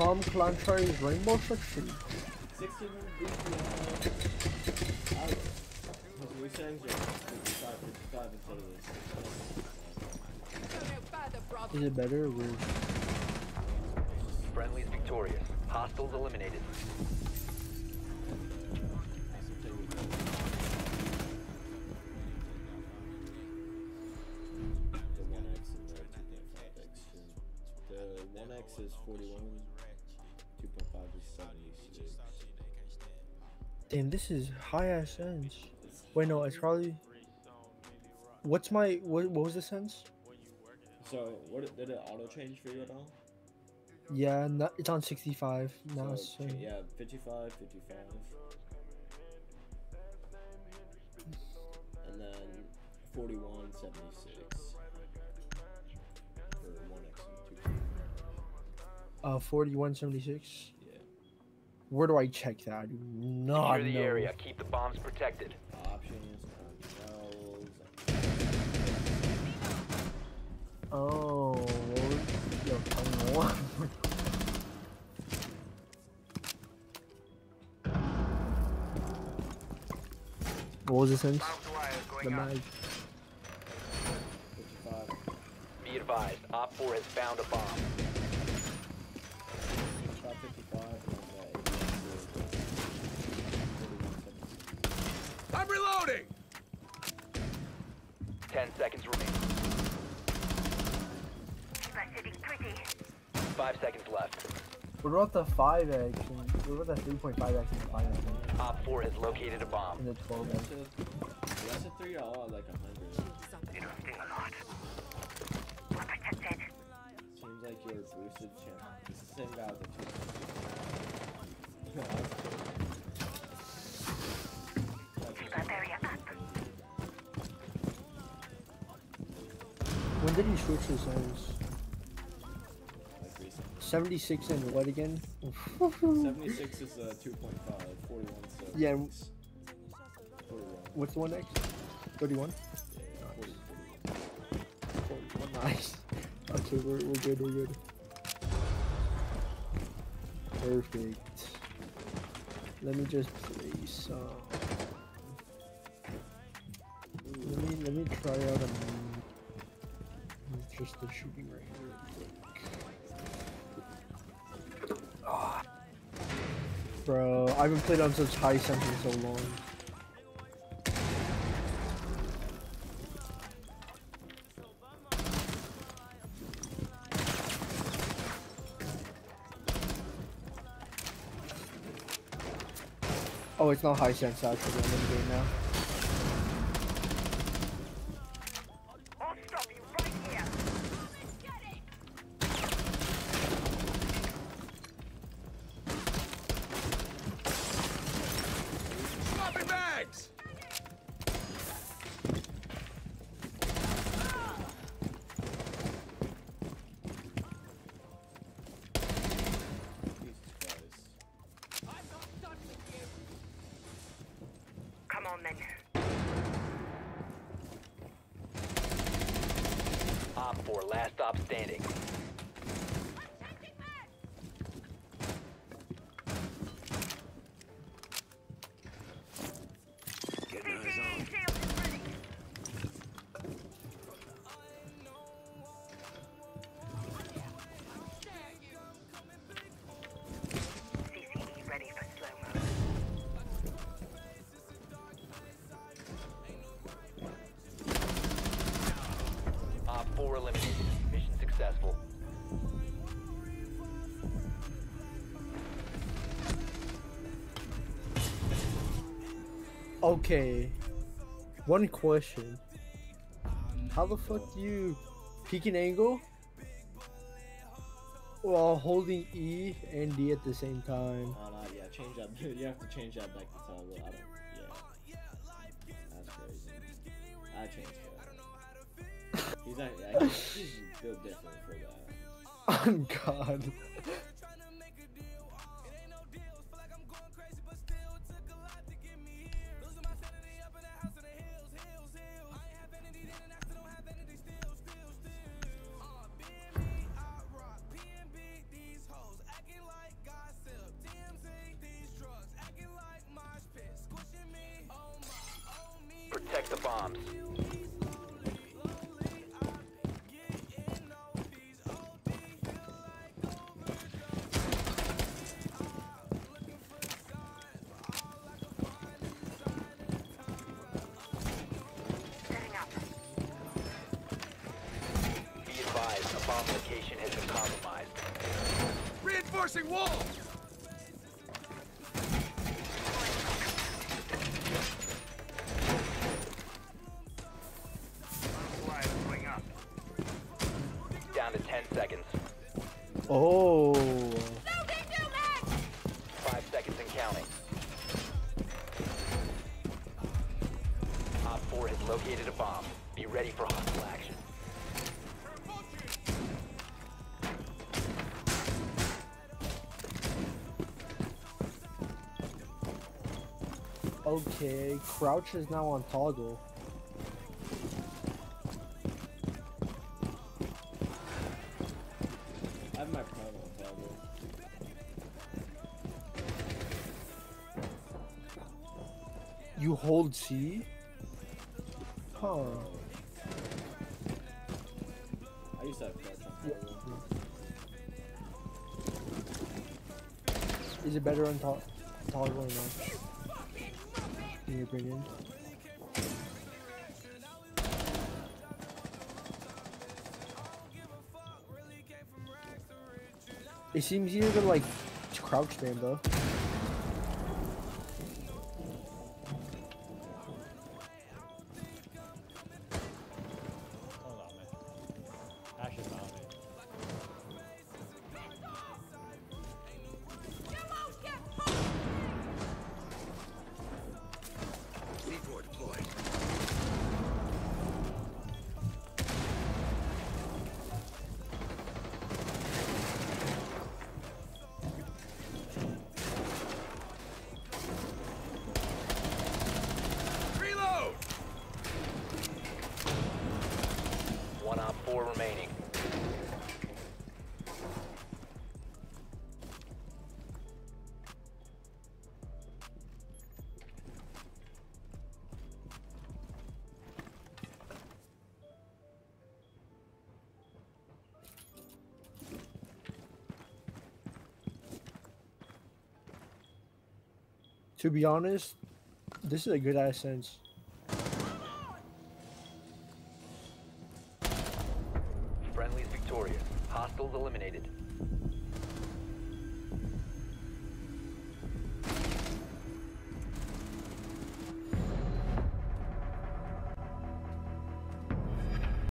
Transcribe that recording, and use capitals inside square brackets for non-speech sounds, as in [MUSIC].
Tom Clancy's Rainbow Six Siege. 16 DPI. I was. We saying 55, 55 instead of this. Is it better or worse? Friendly's victorious. Hostiles eliminated. The 1X and the 2.5X. The 1X is 41, 2.5 is 76. Damn, this is high ass sense. Wait, no, it's probably. What's my what? What was the sense? So, what did it auto change for you at all? Yeah, no, it's on 65 now. So, So, yeah, 55, 55. And then 41, 76. For 1X and 2.5. uh, 4176. Yeah. Where do I check that? I do not Secure the know. area. Keep the bombs protected. Options, controls. Oh, yo, tell me more. what was the sense? The mag. Be advised, Op 4 has found a bomb. 55, 55, and then that 41, 76. I'm reloading! 10 seconds remain. Five seconds left. What about the 5x? And, what about the 3.5x 5x Op 4 has located a bomb. and the 12x? That's a, that's a 3 all at like 100. Seems like you're a boosted champ. It's the same guy with the 2. [LAUGHS] did he switch his sense? 76 and what again? 76 is uh, 2.5, 41 so Yeah. 41. What's the one next? 31? Yeah, 40, 41. 41, nice. Okay, we're, we're good, we're good. Perfect. Let me just play some. Let me let me try out a just the shooting real quick. Ah. Bro, I haven't played on such high sense in so long. Oh, it's not high sense actually. I'm in the game now. Last stop standing. Okay. One question. How the fuck do you peek an angle while holding E and D at the same time? Oh, no, yeah, change that. [LAUGHS] You have to change that back to toggle. I don't. Yeah. That's crazy. I changed that. He's not. Yeah, he's, built different for that. [LAUGHS] On God. bombs. Be bomb location has been compromised. Reinforcing walls! Oh. Five seconds and counting. Op 4 has located a bomb. Be ready for hostile action. Okay, crouch is now on toggle. Have my prone on toggle. You hold C? Huh. I used to have crouch on toggle. Is it better on to- toggle or not? In your opinion? It seems easier to like crouch spam though. 4 remaining. To be honest, this is a good ass sense. victorious. Hostiles eliminated.